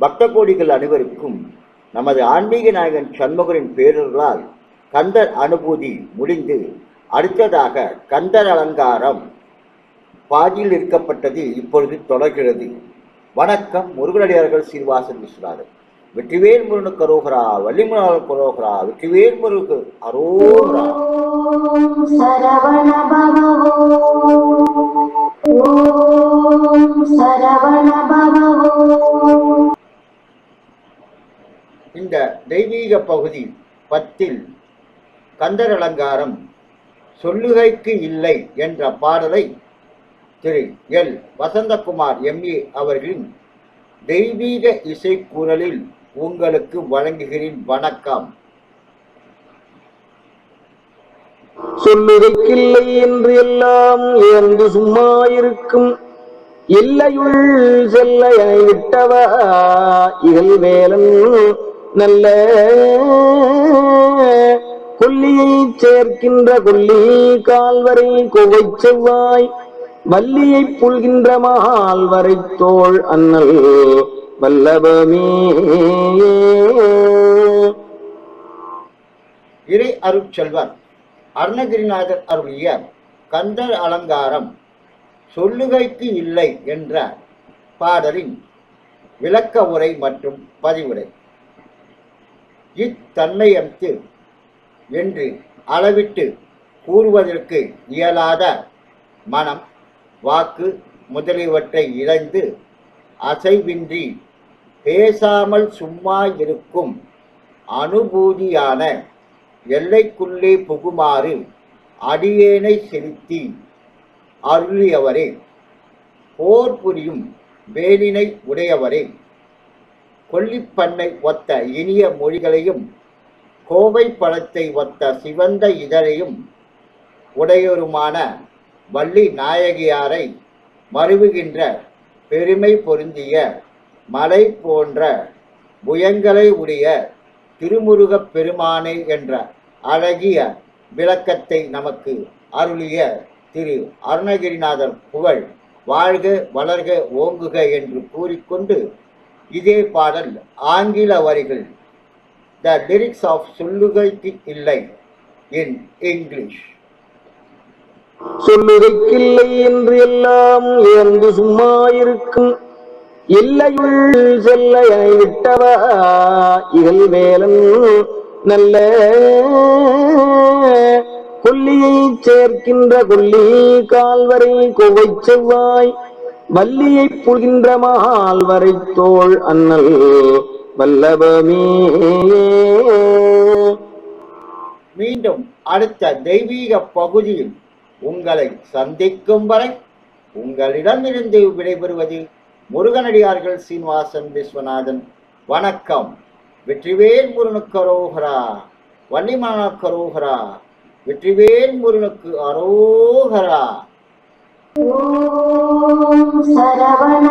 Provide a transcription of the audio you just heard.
பக்த கோடிகள் அனைவருக்கும் நமது ஆன்மீக நாயகன் சண்முகரின் பேரர்களால் கந்தர் அனுபூதி முடிந்து அடுத்ததாக கந்தர் அலங்காரம் பாதியில் இருக்கப்பட்டது இப்பொழுது தொடர்கிறது. வணக்கம் முருகனடியார்கள் சீர்வாசன் விஸ்வநாதன் வெற்றிவேல் முருகனு கரோகரா வள்ளிமலால் கரோகரா வெற்றிவேல் முருகு அரோகரா. தெய்வீக பகுதி பத்தில் கந்தர் அலங்காரம் சொல்லுகைக்கு இல்லை என்ற பாடலை திரு எல். வசந்தகுமார் எம்ஏ அவர்களின் தெய்வீக இசைக்குரலில் உங்களுக்கு வழங்குகிறேன் வணக்கம். சொல்லுகைக்கில்லை என்று எல்லாம் இறந்து சும்மா இருக்கும். இல்லையுள் செல்ல என விட்டவா? இகல் வேலன் நல்ல கொல்லியை சேர்க்கின்ற கொல்லி கால்வரை கொவை செவ்வாய் வள்ளியை புல்கின்ற மால்வரை தோள் அண்ணல் வல்லபமே இறை அருட்செல்வர் அருணகிரிநாதர் அருளிய கந்தர் அலங்காரம் சொல்லுகைக்கு இல்லை என்ற பாடலின் விளக்க உரை மற்றும் பதிவுரை. இத்தன்மையத்து என்று அளவிட்டு கூறுவதற்கு இயலாத மனம் வாக்கு முதலியவற்றை இழந்து அசைவின்றி பேசாமல் சும்மா இருக்கும் அனுபூதியான எல்லைக்குள்ளே புகுமாறு அடியேனை செலுத்தி அருளியவரே. போர் புரியும் வேலினை உடையவரே. கொல்லிப்பண்ணை ஒத்த இனிய மொழிகளையும் கோவை பழத்தை ஒத்த சிவந்த இதழையும் உடையோருமான வள்ளி நாயகியாரை மருவுகின்ற பெருமை பொருந்திய மலை போன்ற புயங்களை உடைய திருமுருகப் பெருமானே என்ற அழகிய விளக்கத்தை நமக்கு அருளிய திரு அருணகிரிநாதர் புகழ் வாழ்க வளர்க ஓங்குக என்று கூறிக்கொண்டு இதே பாடல் ஆங்கில வரிகள். த லிரிக்ஸ் ஆஃப் சொல்லுகைக்கு இல்லை இன் இங்கிலீஷ் சொல்லுகைக்கில்லை என்று எல்லாம் இறந்து சும்மா இருக்கும். இல்லையுள் செல்ல என விட்டவா இகல் வேலன் நல்ல கொல்லியை சேர்க்கின்ற கொல்லி கால்வரை குவை செவ்வாய் வள்ளியை புல்கின்ற மால்வரை தோல் அண்ணல் வல்லபமே மீண்டும் அடுத்த தெய்வீக பகுதியில் உங்களை சந்திக்கும் வரை உங்களிடமிருந்து விடைபெறுவது முருகனடியார்கள் சீனிவாசன் விஸ்வநாதன். வணக்கம். வெற்றிவேல் முருகனுக்கு அரோகரா. வள்ளிமான கரோகரா வெற்றிவேல் முருகனுக்கு அரோகரா. ॐ शरवण